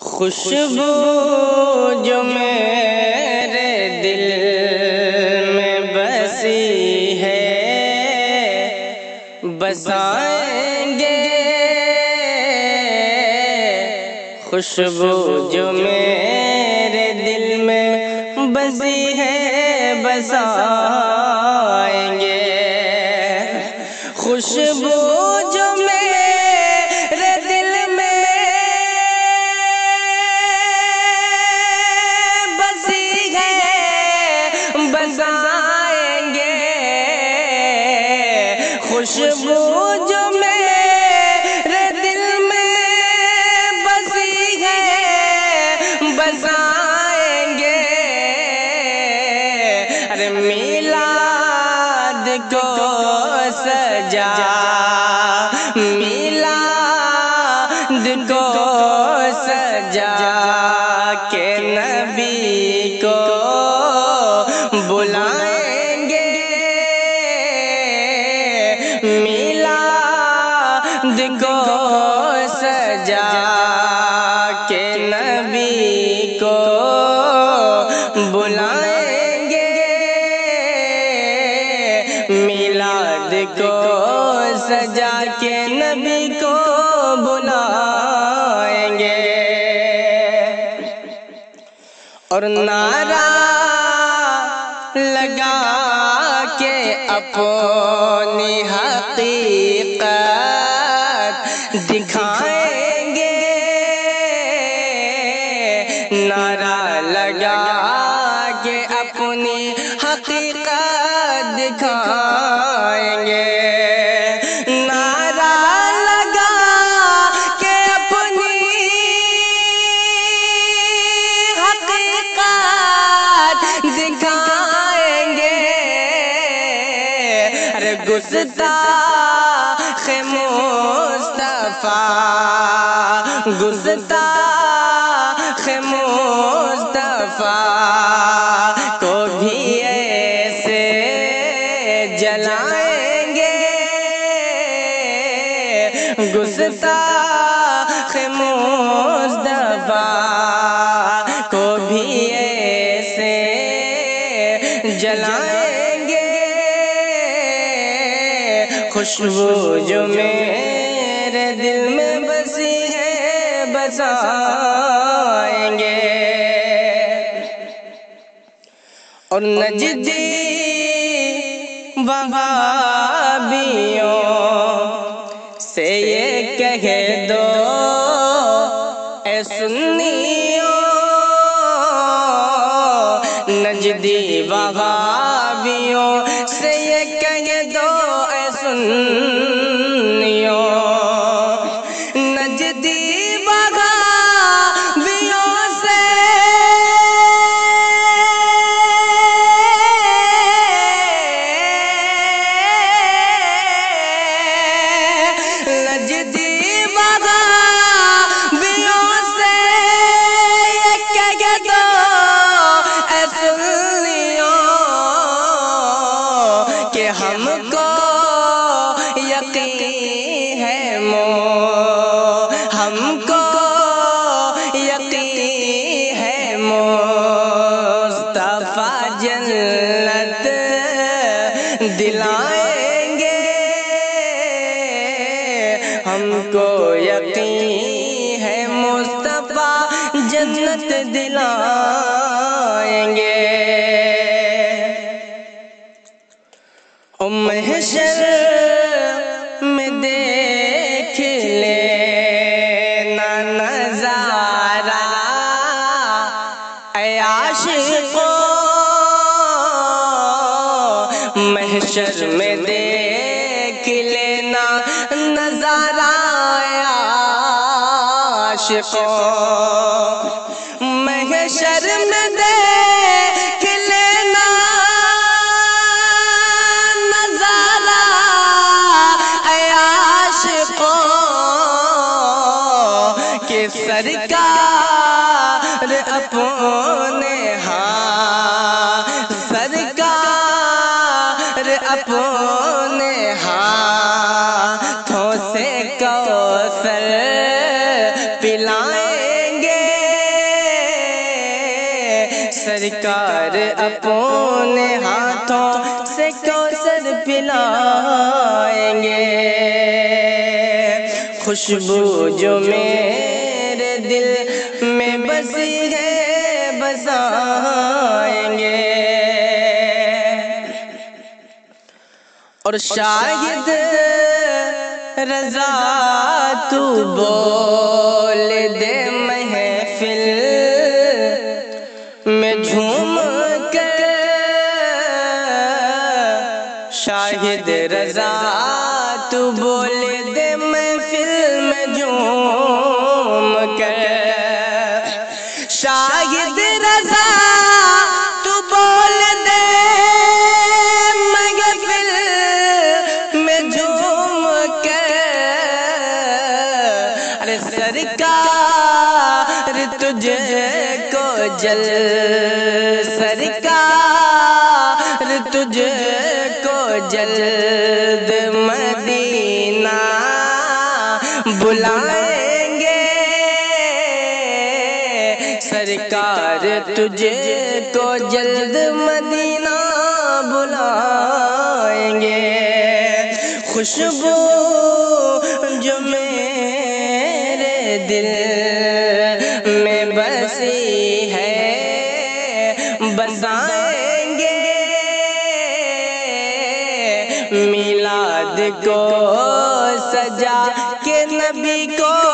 خوشبو جو میرے دل میں بسی ہے، بسائیں گے۔ خوشبو جو میرے دل میں بسی ہے، بسائیں گے۔ خوشبو خوشبو جو میرے دل میں بسی ہے بسائیں گے۔ ارے بلائیں گے۔ اور نعرہ لگا کے اپنی حقیقت دکھا دکھائیں گے۔ ارے گستاخ مصطفیٰ گستاخ مصطفیٰ کو بھی ایسے جلائیں گے۔ گستاخ جلائیں گے۔ خوشبو جو میرے دل میں بسی ہے بسائیں گے۔ اور نجدی وہابیوں سے یہ کہہ دو، اے سنیوں نجدی وہابیوں سے یہ کہہ دو اے سن ہم کو یقین ہے مو۔ ہم کو یقین ہے مصطفیٰ جنت دلائیں گے۔ ہم کو یقین ہے مصطفیٰ جنت دلائیں گے۔ محشر میں دیکھ لینا نظارہ۔ اے عاشقو، محشر میں دیکھ لینا نظارہ۔ اے عاشقو، محشر میں اپنے ہاں سرکار اپنے ہاتھوں سے کوثر پلائیں گے۔ سرکار اپنے ہاتھوں سے کوثر پلائیں گے۔ خوشبو جو میرے دل میں بسی ہے بسائیں گے۔ اور شاید رضا تو بول دے محفل میں جھوم کر۔ شاہد رضا تو بول دے سرکار تجھے کو جل سرکار تجھے کو جلد مدینہ، بلائیں گے سرکار تجھے کو جلد مدینہ، بلائیں گے، خوشبو بسی ہے بسائیں گے میلاد کو سجا کے نبی کو